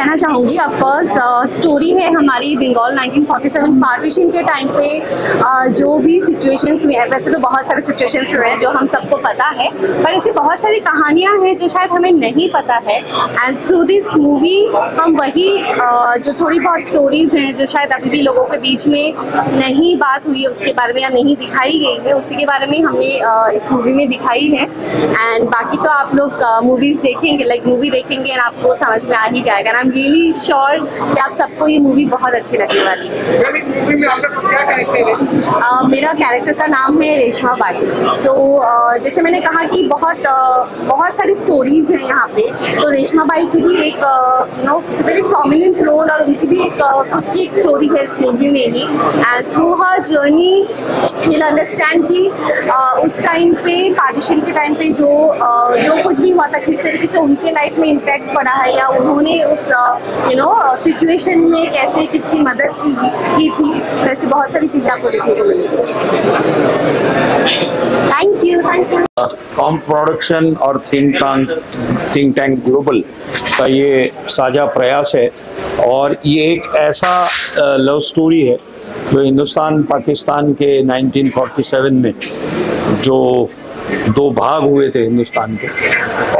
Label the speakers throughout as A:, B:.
A: कहना चाहूँगी of course story है हमारी बंगाल 1947 पार्टीशन के टाइम पे uh, जो भी सिचुएशंस हुए हैं वैसे तो बहुत सारे सिचुएशंस हुए हैं जो हम सबको पता है पर ऐसी बहुत सारी कहानियाँ हैं जो शायद हमें नहीं पता है एंड थ्रू दिस मूवी हम वही uh, जो थोड़ी बहुत स्टोरीज हैं जो शायद अभी भी लोगों के बीच में नहीं बात हुई है उसके बारे में या नहीं दिखाई गई है उसी के बारे में हमने uh, इस मूवी में दिखाई है एंड बाकी तो आप लोग मूवीज़ देखेंगे लाइक मूवी देखेंगे एंड आपको समझ में आ ही जाएगा आई एम रियली श्योर कि आप सबको ये मूवी बहुत अच्छी लगने वाली है मेरा कैरेक्टर का नाम है रेशमा बाई। सो so, जैसे मैंने कहा कि बहुत बहुत सारी स्टोरीज हैं यहाँ पे। तो रेशमा बाई की भी एक you know very prominent role और उनकी भी एक खुद की एक स्टोरी है इस मूवी में ही। And through her journey will understand कि उस टाइम पे पार्टीशन के टाइम पे जो जो कुछ भी हुआ था किस तरीके से उनके लाइफ में इम्पैक्ट पड़ा है या उन्होंने उस यू नो सिचुएशन में कैसे किसकी मदद की की थी तो ऐसी बहुत सारी चीज़ें आपको देखने को मिलेगी। थैंक यू थैंक यू
B: कॉम प्रोडक्शन और think tank think tank global का ये साझा प्रयास है और ये एक ऐसा लव स्टोरी है जो हिंदुस्तान, पाकिस्तान के 1947 में जो दो भाग हुए थे हिंदुस्तान के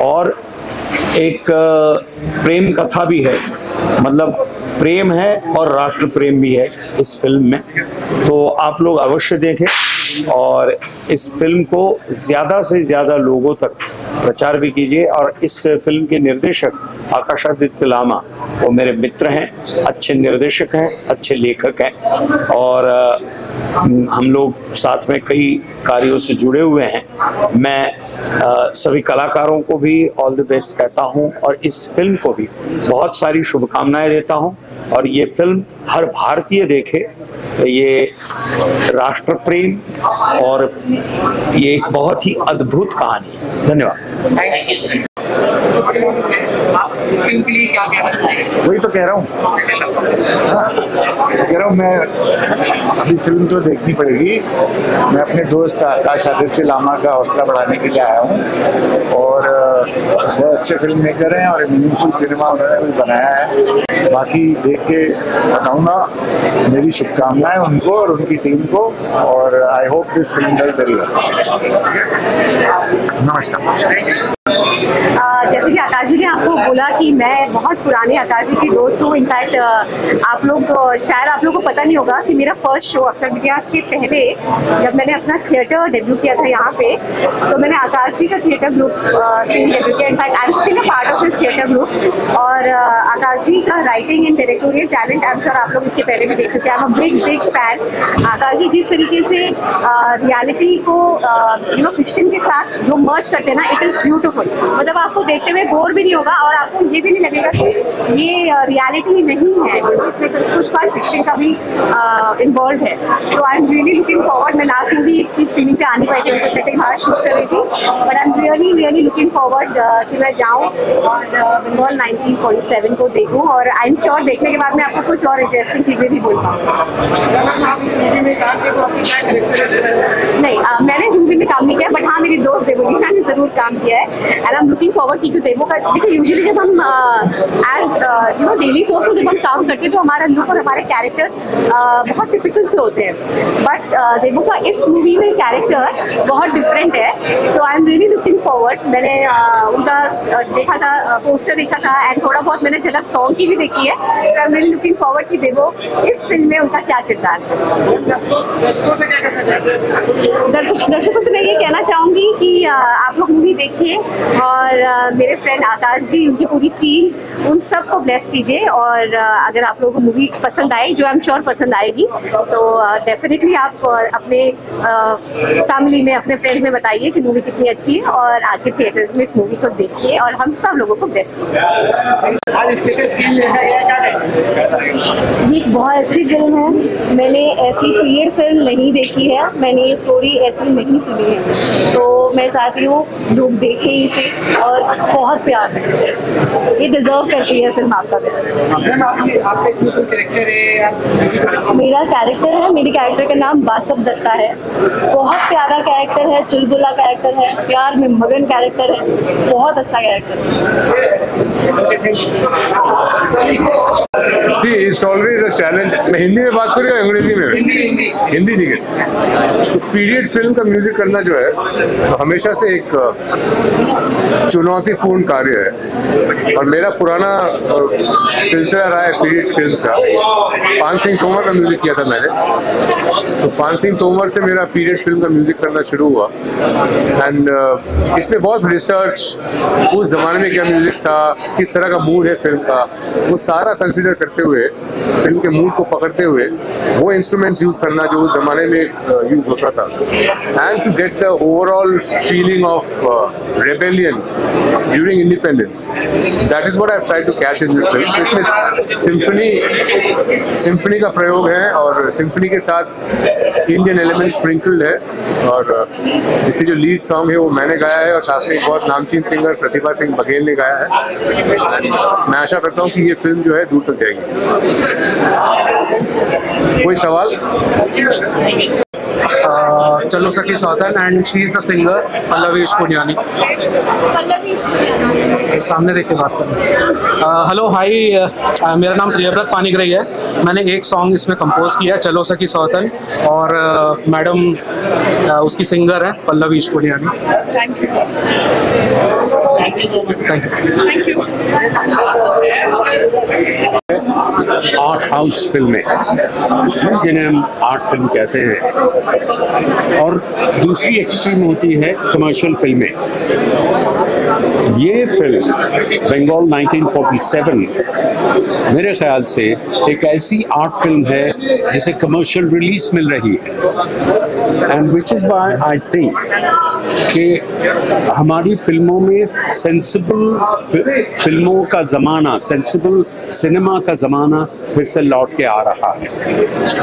B: और एक प्रेम कथा भी है। मतलब प्रेम है और राष्ट्र प्रेम भी है इस फ़िल्म में। तो आप लोग अवश्य देखें और इस फ़िल्म को ज़्यादा से ज़्यादा लोगों तक प्रचार भी कीजिए और इस फ़िल्म के निर्देशक आकाशादित्य लामा, वो मेरे मित्र हैं, अच्छे निर्देशक हैं, अच्छे लेखक हैं और हम लोग साथ में कई कार्यों से जुड़े हुए हैं। मैं अ, सभी कलाकारों को भी ऑल द बेस्ट कहता हूँ और इस फ़िल्म को भी। बहुत सारी शुभकामनाएँ देता हूँ और ये फ़िल्म हर भारतीय देखे। ये राष्ट्र प्रेम और ये एक बहुत ही अद्भुत कहानी है। धन्यवाद।
C: लिए क्या कहना चाहेंगे?
D: वही तो कह रहा हूँ। हाँ, कह रहा हूँ मैं अभी फ़िल्म तो देखनी पड़ेगी। मैं अपने दोस्त आकाश आदित्य लामा का हौसला बढ़ाने के लिए आया हूँ। और बहुत अच्छे फ़िल्म मेकर हैं और मीनिंगफुल सिनेमा उन्होंने भी बनाया है। बाकी देख के बताऊँगा मेरी शुभकामनाएँ उनको और उनकी टीम को और I hope this film does very well नमस्कार।
A: जैसे कि आकाश जी ने आपको बोला कि मैं बहुत पुराने आकाश जी की दोस्त हूँ। इनफैक्ट आप लोग, शायद आप लोग को पता नहीं होगा कि मेरा फ़र्स्ट शो अफसर मीडिया के पहले जब मैंने अपना थिएटर डेब्यू किया था यहाँ पे तो मैंने आकाश जी का थिएटर ग्रुप से डेब्यू किया। In fact I am still a part of his theatre group और आकाश जी का writing and directorial talent I am sure आप लोग इसके पहले भी देख चुके हैं। I am big big fan Akash ji जिस तरीके से रियलिटी को यू नो फिक्शन के साथ जो मर्ज करते हैं ना इट इज़ ब्यूटीफुल मतलब आपको देखते हुए बोर भी नहीं होगा और आपको ये भी नहीं लगेगा कि ये रियलिटी नहीं है। इसमें कुछ पार्ट फिक्शन का भी इन्वॉल्व है। तो I am really looking forward मैं लास्ट मूवी की स्क्रीनिंग पे आने पाई थी मैं कहीं बाहर शूट कर रही थी। But I am really really looking forward कि मैं जाऊँ और बंगाल 1947 को देखूँ। और आई एम श्योर देखने के बाद मैं आपको कुछ और इंटरेस्टिंग चीज़ें भी बोल पाऊँ।
C: तो
A: नहीं मैंने मूवी में काम नहीं किया बट हाँ मेरी दोस्त देवोलीना ने ज़रूर काम किया है। And I am looking forward क्योंकि देवो? का देखिए यूजुअली जब हम as you know daily source में जब हम काम करते हैं तो हमारा लुक और हमारे कैरेक्टर्स बहुत टिपिकल से होते हैं। बट देवो का इस मूवी में कैरेक्टर बहुत डिफरेंट है। तो I am really looking forward मैंने uh, उनका uh, देखा था पोस्टर देखा था एंड थोड़ा बहुत मैंने झलक सॉन्ग की भी देखी है। तो I am really looking forward कि देवो इस फ़िल्म में उनका क्या किरदार
C: दर्शकों से क्या
A: मैं ये कहना चाहूँगी कि आप लोग मूवी देखिए और मेरे फ्रेंड आकाश जी, उनकी पूरी टीम उन सबको ब्लेस कीजिए और अगर आप लोगों को मूवी पसंद आए जो आई एम श्योर पसंद आएगी तो डेफिनेटली आप अपने फैमिली में, अपने फ्रेंड्स में बताइए कि मूवी कितनी अच्छी है और आके थिएटर्स में इस मूवी को देखिए और हम सब लोगों को ब्लेस कीजिए।
C: ये
E: एक बहुत अच्छी फ़िल्म है। मैंने ऐसी क्लियर फ़िल्म नहीं देखी है। मैंने ये स्टोरी ऐसी नहीं सुनी है। तो मैं चाहती हूँ लोग देखें इसे और बहुत प्यार करें। ये डिजर्व करती है फ़िल्म आपका
C: है
E: मेरा कैरेक्टर है मेरी कैरेक्टर का नाम बासव दत्ता है। बहुत प्यारा कैरेक्टर है चुलबुला कैरेक्टर है प्यार में मगन कैरेक्टर है बहुत अच्छा कैरेक्टर है।
F: See it's always a challenge मैं हिंदी में बात करूँ या अंग्रेज़ी में?
C: हिंदी हिंदी।
F: हिंदी ठीक है। तो पीरियड फ़िल्म का म्यूज़िक करना जो है तो हमेशा से एक चुनौतीपूर्ण कार्य है। और मेरा पुराना सिलसिला रहा है पीरियड फ़िल्म का। पान सिंह तोमर का म्यूज़िक किया था मैंने। तो पान सिंह तोमर से मेरा पीरियड फ़िल्म का म्यूज़िक करना शुरू हुआ। एंड uh, इसमें बहुत रिसर्च उस जमाने में क्या म्यूज़िक था किस तरह का मूड है फ़िल्म का वो सारा कंसिडर करते हुए फ़िल्म के मूड को पकड़ते हुए वो इंस्ट्रूमेंट्स यूज़ करना जो उस जमाने में यूज़ होता था। And to get the overall feeling of rebellion during independence that is what I try to catch in this film इसमें सिम्फनी सिम्फनी का प्रयोग है और सिम्फनी के साथ इंडियन एलिमेंट स्प्रिंकल्ड है और uh, इसमें जो लीड सॉन्ग है वो मैंने गाया है और साथ में एक बहुत नामचीन सिंगर प्रतिभा सिंह बघेल ने गाया है। मैं आशा करता हूँ कि ये फ़िल्म जो है दूर तक जाएगी। कोई सवाल?
G: चलो सखी सौतन and she is the singer Pallavish Puniyani. सामने देख के बात करें। हेलो हाय मेरा नाम प्रियव्रत पानीग्रही है। मैंने एक सॉन्ग इसमें कंपोज किया है चलो सखी सौतन और मैडम उसकी सिंगर है Pallavish Puniyani. Thank you
H: art house फ़िल्में। जिन्हें हम आर्ट फ़िल्म कहते हैं। और दूसरी एक्सट्रीम होती है कमर्शियल फ़िल्में ये फ़िल्म बंगाल 1947 मेरे ख्याल से एक ऐसी आर्ट फ़िल्म है जिसे कमर्शियल रिलीज़ मिल रही है। And which is why I think कि हमारी फ़िल्मों में सेंसिबल फ़िल्मों का ज़माना सेंसिबल सिनेमा का ज़माना फिर से लौट के आ रहा है।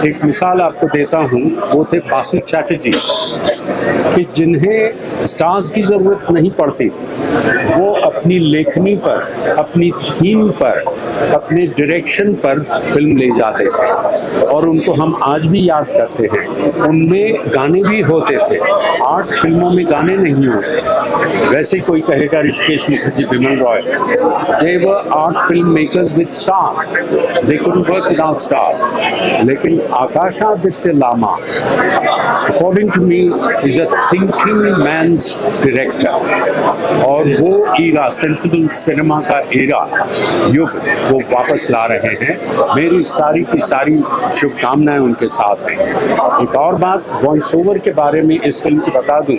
H: एक मिसाल आपको देता हूँ, वो थे बासु चैटर्जी। कि जिन्हें स्टार्स की ज़रूरत नहीं पड़ती थी, वो अपनी लेखनी पर, अपनी थीम पर, अपने डायरेक्शन पर फ़िल्म ले जाते थे। और उनको हम आज भी याद करते हैं। उनमें गाने भी होते थे। आठ फ़िल्मों में गाने नहीं होते। वैसे कोई कहेगा Hrishikesh Mukherjee Bimal Roy. They were art film makers with stars they could work without stars लेकिन Akashaditya Lama according to me is a thinking man's director और वो ईरा सेंसिबल सिनेमा का एरा युग, वो वापस ला रहे हैं। मेरी सारी की सारी शुभकामनाएँ उनके साथ हैं। एक और बात वॉइस ओवर के बारे में इस फ़िल्म की बता दूँ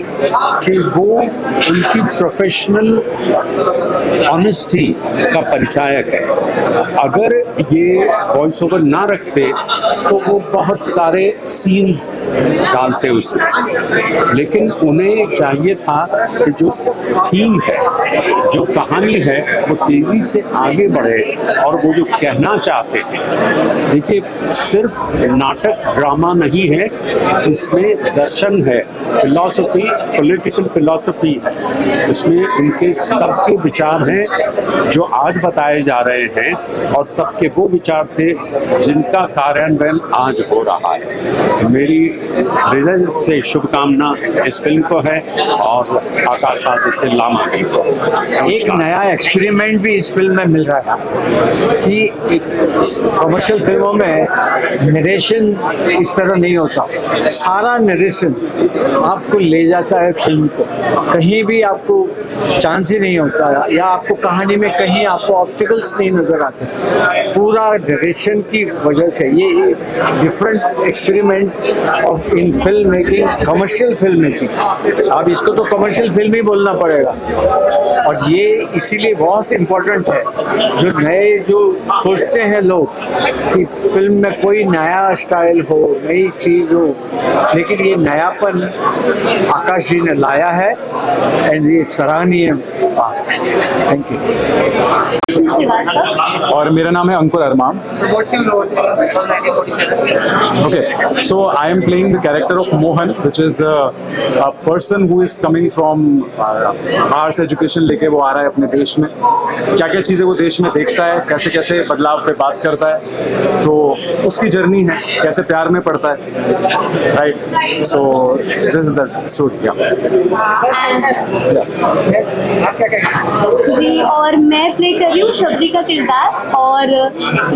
H: कि वो उनकी प्रोफेशनल ऑनेस्टी का परिचायक है। अगर ये वॉइस ओवर ना रखते तो वो बहुत सारे सीन्स डालते उसमें। लेकिन उन्हें चाहिए था कि जो थीम है, जो कहानी है, वो तेज़ी से आगे बढ़े और वो जो कहना चाहते हैं। देखिए, सिर्फ़ नाटक ड्रामा नहीं है, इसमें दर्शन है फिलॉसफी पॉलिटिकल फिलॉसफी है। इसमें उनके तब के विचार हैं जो आज बताए जा रहे हैं और तब के वो विचार थे जिनका कार्यान्वयन आज हो रहा है। मेरी हृदय से शुभकामना इस फ़िल्म को है और आकाश आदित्य लामा जी को।
I: एक नया एक्सपेरिमेंट भी इस फ़िल्म में मिल रहा है कि कमर्शियल फ़िल्मों में नरेशन इस तरह नहीं होता। सारा नरेशन आपको ले जाता है फ़िल्म को। कहीं भी आपको चांस ही नहीं होता या आपको कहानी में कहीं आपको ऑब्स्टिकल्स नहीं नज़र आते। पूरा नरेशन की वजह से ये different experiment of in film making commercial film making अब इसको तो कमर्शियल फ़िल्म ही बोलना पड़ेगा। और ये इसीलिए बहुत इम्पोर्टेंट है। जो नए, जो सोचते हैं लोग कि फ़िल्म में कोई नया स्टाइल हो, नई चीज़ हो, लेकिन ये नयापन आकाश जी ने लाया है। एंड ये सराहनीय बात थैंक यू
J: और मेरा नाम है Ankur Arman
C: So what's your role in Bengal 1947?
J: Okay, so I am playing the character of Mohan, which is a, a person who is coming from uh, arts education लेके वो आ रहा है अपने देश में। क्या क्या चीज़ें वो देश में देखता है कैसे कैसे बदलाव पे बात करता है तो उसकी जर्नी है कैसे प्यार में पड़ता है। Right so this is the story
E: जी, और मैं प्ले कर रही हूँ शबरी का किरदार, और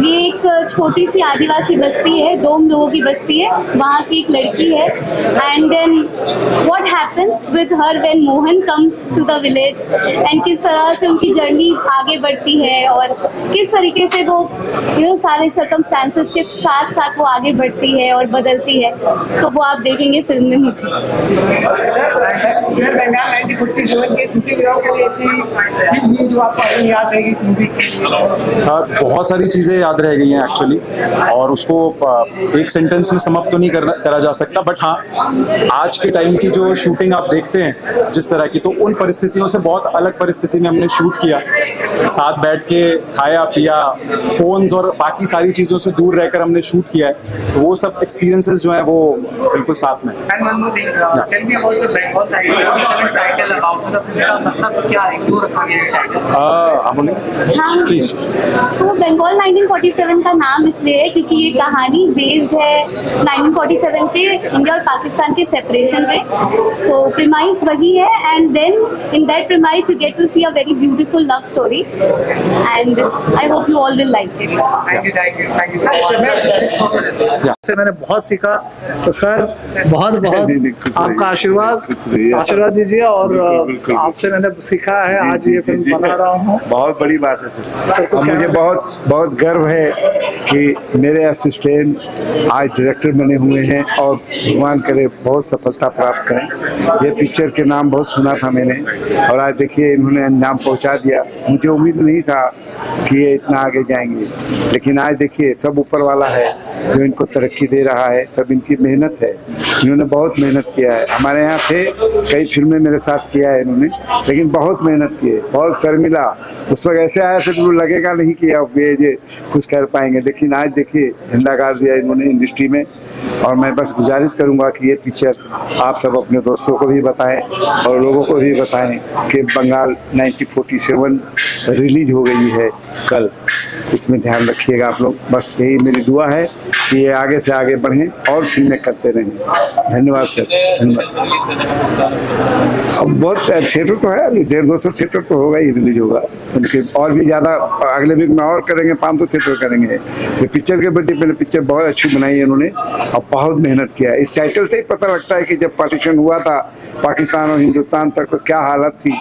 E: ये एक छोटी सी आदिवासी बस्ती है डोम लोगों की बस्ती है, वहाँ की एक लड़की है and then what happens with her when Mohan comes to the village and किस तरह से उनकी जर्नी आगे बढ़ती है, और किस तरीके से वो यू नो सारे सर्कमस्टांसेस के साथ साथ वो आगे बढ़ती है और बदलती है तो वो आप देखेंगे फ़िल्म में मुझे।
C: बंगाल 1947 के के लिए थी जो आपको अभी याद रहेगी मूवी
J: हाँ, बहुत सारी चीज़ें याद रह गई हैं एक्चुअली और उसको एक सेंटेंस में समाप्त तो नहीं करा जा सकता बट हाँ आज के टाइम की जो शूटिंग आप देखते हैं जिस तरह की तो उन परिस्थितियों से बहुत अलग परिस्थिति में हमने शूट किया। साथ बैठ के खाया पिया फोन्स और बाकी सारी चीज़ों से दूर रहकर हमने शूट किया है। तो वो सब एक्सपीरियंसेस जो है वो बिल्कुल साथ में
C: And one more thing, tell me about the Bengal 1947 title about the film का? क्या क्यों रखा गया title?
J: आप बोलें प्लीज़
E: सो बंगाल 1947 का नाम इसलिए है क्योंकि ये कहानी बेस्ड है 1947 के इंडिया और पाकिस्तान के सेपरेशन पे सो प्रीमाइस वही है and then in that premise you get to see a very beautiful love story and I hope you all will like it
K: मैंने बहुत सीखा। तो सर बहुत बहुत आपका आशीर्वाद। आशीर्वाद दीजिए और
F: बिल्कुल।
K: आपसे मैंने सीखा है
F: जी,
K: आज ये फ़िल्म बना रहा हूँ।
D: बहुत बड़ी बात है
K: सर,
D: सर और मुझे बहुत बहुत गर्व है कि मेरे असिस्टेंट आज डायरेक्टर बने हुए हैं और भगवान करे बहुत सफलता प्राप्त करें। ये पिक्चर के नाम बहुत सुना था मैंने और आज देखिए इन्होंने नाम पहुँचा दिया। मुझे उम्मीद नहीं था कि ये इतना आगे जाएँगे लेकिन आज देखिए सब ऊपर वाला है। जो इनको तरक्की दे रहा है, सब इनकी मेहनत है। इन्होंने बहुत मेहनत किया है। हमारे यहाँ थे, कई फ़िल्में मेरे साथ किया है इन्होंने, लेकिन बहुत मेहनत की बहुत शर्मिला। उस वक्त ऐसे आया फिर लगेगा नहीं कि अब ये ये कुछ कर पाएँगे। लेकिन आज देखिए, झंडा गाड़ दिया इन्होंने इंडस्ट्री में। और मैं बस गुजारिश करूँगा कि ये पिक्चर आप सब अपने दोस्तों को भी बताएँ और लोगों को भी बताएँ कि बंगाल 1947 रिलीज़ हो गई है कल। इसमें ध्यान रखिएगा आप लोग। बस यही मेरी दुआ है। कि ये आगे से आगे बढ़ें और फ़िल्में करते रहें। धन्यवाद सर धन्यवाद। अब बहुत थिएटर तो है, अभी डेढ़ दो सौ थिएटर तो होगा ही रिलीज़ होगा। उनके और भी ज़्यादा, अगले वीक में और करेंगे, पाँच सौ थिएटर करेंगे। ये पिक्चर के बड्डे पहले पिक्चर बहुत अच्छी बनाई है इन्होंने और बहुत मेहनत किया इस टाइटल से ही पता लगता है कि जब पार्टीशन हुआ था, पाकिस्तान और हिंदुस्तान तक तो क्या हालत थी।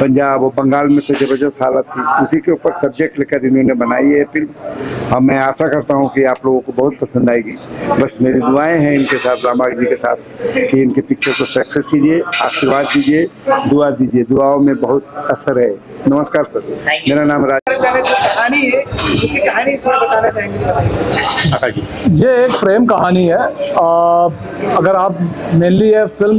D: पंजाब और बंगाल में से ज़बरदस्त हालत थी। उसी के ऊपर सब्जेक्ट लेकर इन्होंने बनाई है फ़िल्म और मैं आशा करता हूँ कि आप लोगों को बहुत पसंद आएगी। बस मेरी दुआएँ हैं इनके साथ रामाग जी के साथ, कि इनके पिक्चर को सक्सेस कीजिए, आशीर्वाद दीजिए। दुआ दीजिए दुआओं में बहुत असर है। नमस्कार सर। मेरा नाम राज
C: कहानी है उसकी कहानी थोड़ा बताना चाहेंगे?
K: ये एक प्रेम कहानी है। आ, अगर आप मेनली ये फ़िल्म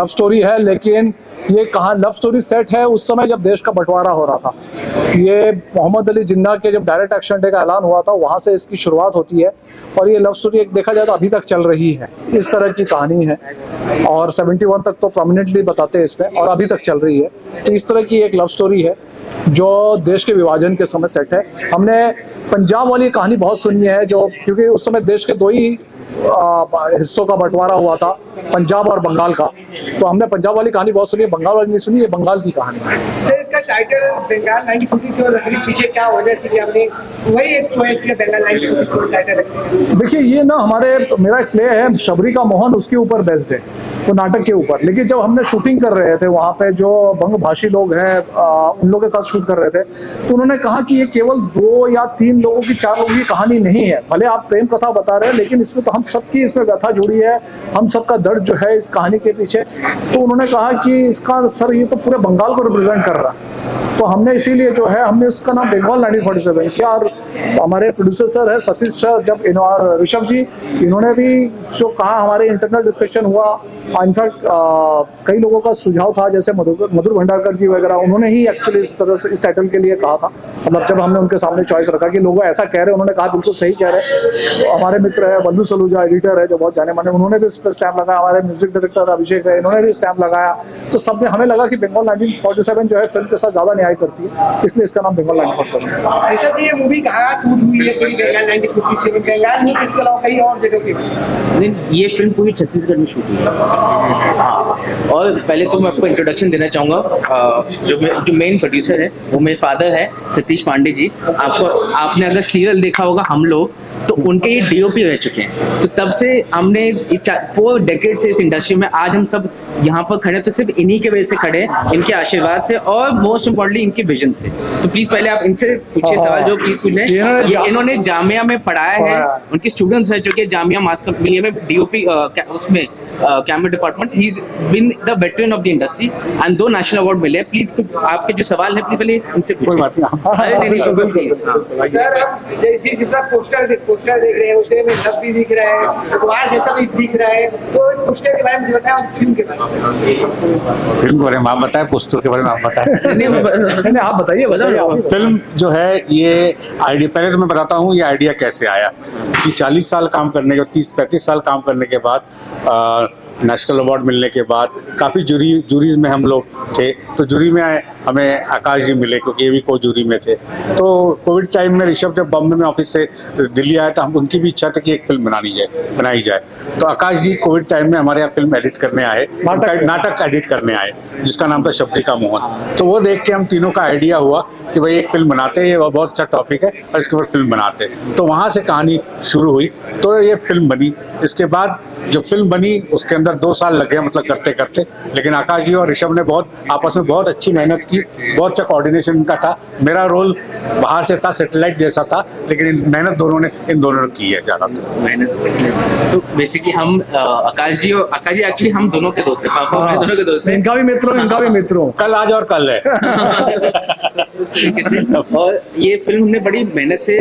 K: लव स्टोरी है लेकिन ये कहा लव स्टोरी सेट है, उस समय जब देश का बंटवारा हो रहा था, ये मोहम्मद अली जिन्ना के जब डायरेक्ट एक्शन डे का ऐलान हुआ था, वहाँ से इसकी शुरुआत होती है और ये लव स्टोरी एक देखा जाए तो अभी तक चल रही है, इस तरह की कहानी है और 71 तक तो प्रोमिनेंटली बताते हैं इसमें और अभी तक चल रही है। तो इस तरह की एक लव स्टोरी है जो देश के विभाजन के समय सेट है। हमने पंजाब वाली कहानी बहुत सुनी है जो क्योंकि उस समय देश के दो ही हिस्सों का बंटवारा हुआ था, पंजाब और बंगाल का। तो हमने पंजाब वाली कहानी बहुत सुनी है बंगाल वाली नहीं सुनी है बंगाल की कहानी
C: तो टाइटल बंगाल 1947 रखने पीछे क्या वजह थी कि वही एक चॉइस किया बंगाल 1947 टाइटल
K: देखिए, ये ना हमारे, मेरा प्ले है, शबरी का मोहन, उसके ऊपर बेस्ड है, वो नाटक के ऊपर। लेकिन जब हमने शूटिंग कर रहे थे, वहाँ पे जो बंग भाषी लोग हैं उन लोगों के साथ शूट कर रहे थे तो उन्होंने कहा कि ये केवल दो या तीन लोगों की, चार लोगों की कहानी नहीं है। भले आप प्रेम कथा बता रहे हैं, लेकिन इसमें तो हम सबकी इसमें व्यथा जुड़ी है, हम सबका दर्द जो है इस कहानी के पीछे। तो उन्होंने कहा कि इसका सर, ये तो पूरे बंगाल को रिप्रेजेंट कर रहा है। तो हमने इसीलिए जो है, हमने उसका नाम बंगाल 1947 किया और हमारे प्रोड्यूसर सर है सतीश सर जब और ऋषभ जी, इन्होंने भी जो कहा, हमारे इंटरनल डिस्कशन हुआ। इनफैक्ट कई लोगों का सुझाव था, जैसे मधुर मधुर भंडारकर जी वगैरह, उन्होंने ही एक्चुअली इस तरह से, इस टाइटल के लिए कहा था। मतलब जब हमने उनके सामने चॉइस रखा कि लोग ऐसा कह रहे हैं, उन्होंने कहा, बिल्कुल सही कह रहे हैं। तो हमारे मित्र है, बल्लू सलूजा एडिटर है, जो बहुत जाने माने, उन्होंने भी इस पर स्टैम्प लगाया। हमारे म्यूज़िक डायरेक्टर अभिषेक है, इन्होंने भी स्टैम्प लगाया। तो सबने हमें लगा कि बंगाल 1947 जो है फ़िल्म के साथ ज़्यादा न्याय करती है इसलिए इसका नाम बंगाल 1947
C: ये मूवी कहाँ शूट हुई है बंगाल 1957 इसके अलावा कई और जगह पे।
L: ये फ़िल्म पूरी छत्तीसगढ़ में शूट हुई है। हाँ और पहले तो मैं आपको इंट्रोडक्शन देना चाहूँगा। जो जो मेन प्रोड्यूसर है वो मेरे फादर है सतीश पांडे जी। आपको आपने अगर सीरियल देखा होगा हम लोग तो उनके ये डीओपी रह चुके हैं। तो तब से हमने फोर डेकेड से इस इंडस्ट्री में आज हम सब यहाँ पर खड़े तो सिर्फ़ इन्हीं के वजह से खड़े हैं इनके आशीर्वाद से और मोस्ट इम्पोर्टेंटली इनके विजन से। तो प्लीज़ पहले आप इनसे पूछिए
K: हाँ,
L: सवाल जो प्लीज़ पूछ लें।
K: इन्होंने
L: ये
K: जा-
L: इन्होंने जामिया में पढ़ाया है
K: हाँ।
L: उनके स्टूडेंट्स है जो कि जामिया मास कंपनी में डीओपी उसमें camera department he is been the veteran of the industry and दो नेशनल अवार्ड मिले। प्लीज़ आपके जो सवाल है प्लीज़ पहले इनसे कोई बात
K: नहीं।
L: नहीं नहीं बिल्कुल हाँ।
C: सर आप जितना पोस्टर पोस्टर देख रहे हैं उसे में लब भी दिख रहा है अखबार जैसा भी दिख रहा है तो पोस्टर के बारे में बताएँ और फ़िल्म के बारे में।
J: फ़िल्म के बारे में आप बताएँ पुस्तक के बारे में आप बताएँ।
K: नहीं आप बताइए बताइए
J: फ़िल्म जो है ये आइडिया पहले तो मैं बताता हूँ ये आइडिया कैसे आया कि 40 साल काम करने के 30 35 साल काम करने के बाद नेशनल अवार्ड मिलने के बाद काफ़ी जूरी जूरीज में हम लोग थे। तो जूरी में आए हमें आकाश जी मिले क्योंकि ये भी को जूरी में थे। तो कोविड टाइम में ऋषभ जब बॉम्बे में ऑफ़िस से दिल्ली आया तो हम उनकी भी इच्छा थी कि एक फ़िल्म बनानी जाए बनाई जाए। तो आकाश जी कोविड टाइम में हमारे यहाँ फ़िल्म एडिट करने आए नाटक नाटक एडिट। करने आए जिसका नाम था शब्दिका मोहन। तो वो देख के हम तीनों का आइडिया हुआ कि भाई एक फ़िल्म बनाते हैं ये बहुत अच्छा टॉपिक है और इसके ऊपर फ़िल्म बनाते हैं। तो वहाँ से कहानी शुरू हुई। तो ये फ़िल्म बनी। इसके बाद जो फ़िल्म बनी उसके अंदर दो साल लगे मतलब करते करते। लेकिन आकाश जी और ऋषभ ने बहुत आपस में बहुत अच्छी मेहनत की बहुत अच्छा कोऑर्डिनेशन इनका था। मेरा रोल बाहर से था सेटेलाइट जैसा था लेकिन मेहनत दोनों ने इन दोनों ने की है ज़्यादातर।
L: मेहनत तो बेसिकली हम आकाश जी और आकाश जी एक्चुअली हम दोनों के दोस्त हैं। पापा दोनों के दोस्त हैं।
K: इनका भी मित्र इनका भी मित्र।
J: कल आज और कल है।
L: और ये फ़िल्म हमने बड़ी मेहनत से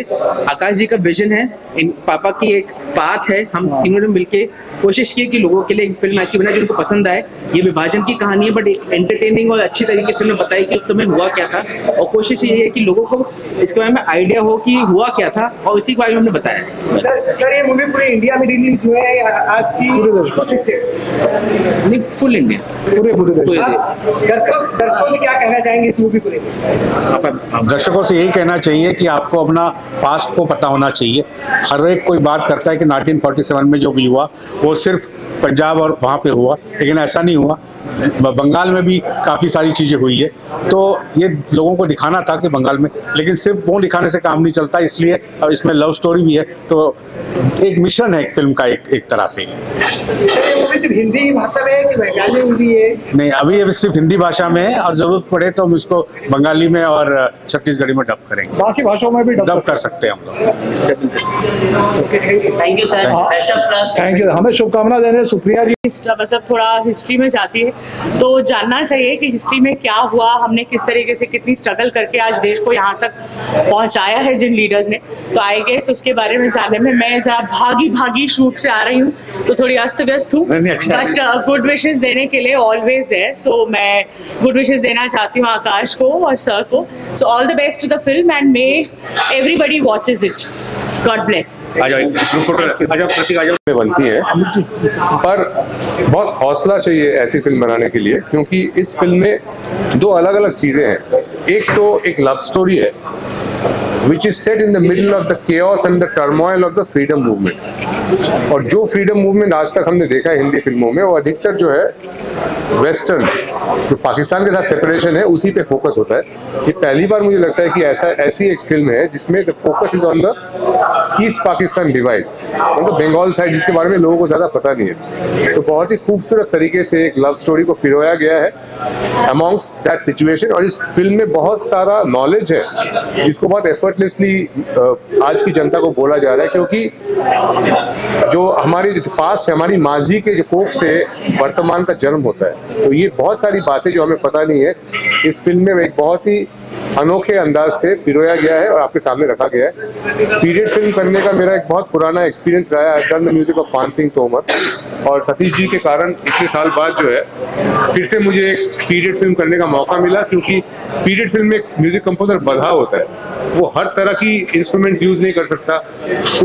L: आकाश जी का विजन है इन पापा की एक बात है हम तीनों ने मिलके कोशिश की कि लोगों के लिए एक फ़िल्म ऐसी बनाए जो उनको पसंद आए। ये विभाजन की कहानी है बट एंटरटेनिंग और अच्छी तरीके से हमने बताई कि उस समय हुआ क्या था। और कोशिश ये है कि लोगों को इसके बारे में आइडिया हो कि हुआ क्या था और इसी के बारे में हमने बताया।
C: सर ये मूवी पूरे इंडिया में रिलीज़ हुआ है आज की
K: पूरे देश में।
L: नहीं फुल इंडिया
K: पूरे पूरे देश में।
C: दर्शकों दर्शकों से क्या कहना चाहेंगे इस मूवी को लेकर?
J: दर्शकों से यही कहना चाहिए कि आपको अपना पास्ट को पता होना चाहिए। हर एक कोई बात करता है कि 1947 में जो भी हुआ वो सिर्फ़ पंजाब और वहाँ पे हुआ लेकिन ऐसा नहीं हुआ। बंगाल में भी काफ़ी सारी चीज़ें हुई है। तो ये लोगों को दिखाना था कि बंगाल में लेकिन सिर्फ़ वो दिखाने से काम नहीं चलता इसलिए अब इसमें लव स्टोरी भी है। तो एक मिशन है एक फ़िल्म का एक एक तरह से।
C: हिंदी भाषा में है कि बंगाली मूवी है
J: नहीं अभी ये सिर्फ़ हिंदी भाषा में है और ज़रूरत पड़े तो हम इसको बंगाली में और छत्तीसगढ़ी में डब करेंगे।
K: बाकी भाषाओं में भी डब
J: कर सकते हैं हम लोग।
M: Thank you sir best of luck
K: thank you हमें शुभकामना देने सुप्रिया जी।
N: मतलब थोड़ा हिस्ट्री में जाती है। तो जानना चाहिए कि हिस्ट्री में क्या हुआ हमने किस तरीके से कितनी स्ट्रगल करके आज देश को यहाँ तक पहुँचाया है जिन लीडर्स ने। तो आई गेस उसके बारे में जानने में मैं जरा भागी भागी शूट से आ रही हूँ तो थोड़ी अस्त व्यस्त हूँ। बट गुड विशेष देने के लिए ऑलवेज देयर सो मैं गुड विशेष देना चाहती हूँ आकाश को और सर को। So all the best to the film and may everybody watches it God bless
F: में बनती है। पर बहुत हौसला चाहिए ऐसी फ़िल्म बनाने के लिए क्योंकि इस फ़िल्म में दो अलग अलग चीज़ें हैं। एक तो एक लव स्टोरी है। Which is set in the middle of the chaos and the turmoil of the freedom movement. और जो फ्रीडम मूवमेंट आज तक हमने देखा है हिंदी फ़िल्मों में, वो अधिकतर जो है वेस्टर्न जो पाकिस्तान के साथ सेपरेशन है, उसी पे फोकस होता है। ये पहली बार मुझे लगता है कि ऐसा, ऐसी एक फ़िल्म है जिसमें the focus is on the east Pakistan divide मतलब बंगाल साइड जिसके बारे में लोगों को ज़्यादा पता नहीं है। तो बहुत ही खूबसूरत तरीके से एक लव स्टोरी को पिरोया गया है अमॉन्ग्स दैट सिचुएशन और इस फ़िल्म में बहुत सारा नॉलेज है, जिसको बहुत एफर्टलेसली आज की जनता को बोला जा रहा है क्योंकि जो हमारी जो पास है, हमारी माजी के जो कोख से वर्तमान का जन्म होता है। तो ये बहुत सारी बातें जो हमें पता नहीं है, इस फ़िल्म में एक बहुत ही अनोखे अंदाज से पिरोया गया है और आपके सामने रखा गया है। पीरियड फ़िल्म करने का मेरा एक बहुत पुराना एक्सपीरियंस रहा है। डन द म्यूज़िक ऑफ़ पान सिंह तोमर और सतीश जी के कारण इतने साल बाद जो है, फिर से मुझे एक पीरियड फ़िल्म करने का मौका मिला क्योंकि पीरियड फ़िल्म में म्यूज़िक कंपोजर बधा होता है। वो हर तरह की इंस्ट्रूमेंट्स यूज़ नहीं कर सकता।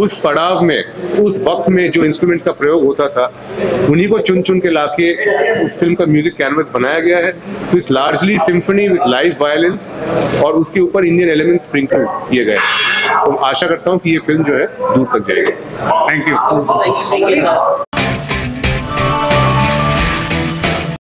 F: उस पड़ाव में, उस वक्त में जो इंस्ट्रूमेंट्स का प्रयोग होता था, उन्हीं को चुन चुन के लाके उस फ़िल्म का म्यूज़िक कैनवस बनाया गया है। तो is largely symphony with live violins और उसके ऊपर इंडियन एलिमेंट्स स्प्रिंकल किए गए तो आशा करता हूँ कि ये फ़िल्म जो है, दूर तक जाएगी। Thank you